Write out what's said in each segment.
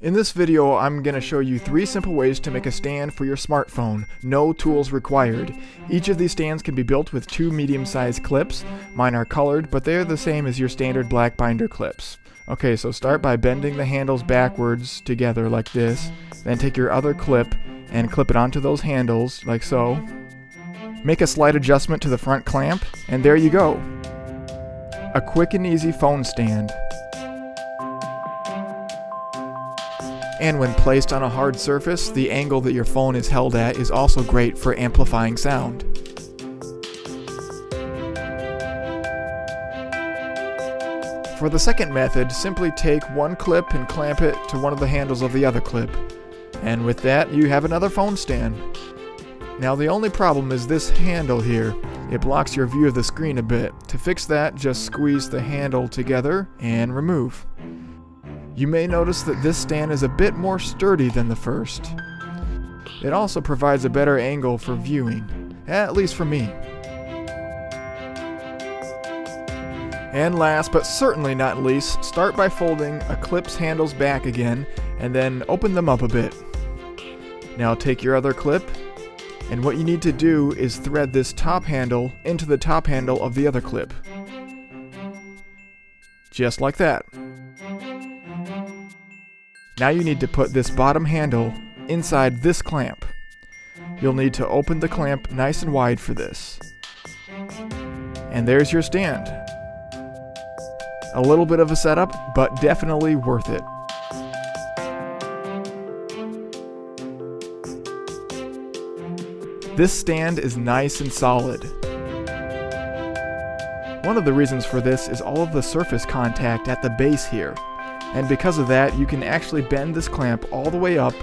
In this video, I'm going to show you three simple ways to make a stand for your smartphone, no tools required. Each of these stands can be built with two medium-sized clips. Mine are colored, but they're the same as your standard black binder clips. Okay, so start by bending the handles backwards together like this, then take your other clip and clip it onto those handles like so. Make a slight adjustment to the front clamp, and there you go. A quick and easy phone stand. And when placed on a hard surface, the angle that your phone is held at is also great for amplifying sound. For the second method, simply take one clip and clamp it to one of the handles of the other clip. And with that, you have another phone stand. Now the only problem is this handle here. It blocks your view of the screen a bit. To fix that, just squeeze the handle together and remove. You may notice that this stand is a bit more sturdy than the first. It also provides a better angle for viewing, at least for me. And last but certainly not least, start by folding a clip's handles back again and then open them up a bit. Now take your other clip and what you need to do is thread this top handle into the top handle of the other clip. Just like that. Now you need to put this bottom handle inside this clamp. You'll need to open the clamp nice and wide for this. And there's your stand. A little bit of a setup, but definitely worth it. This stand is nice and solid. One of the reasons for this is all of the surface contact at the base here and because of that you can actually bend this clamp all the way up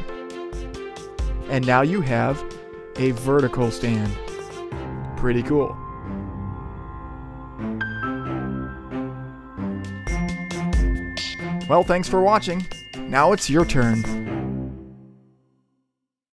and now you have a vertical stand. Pretty cool. Well, thanks for watching. Now it's your turn.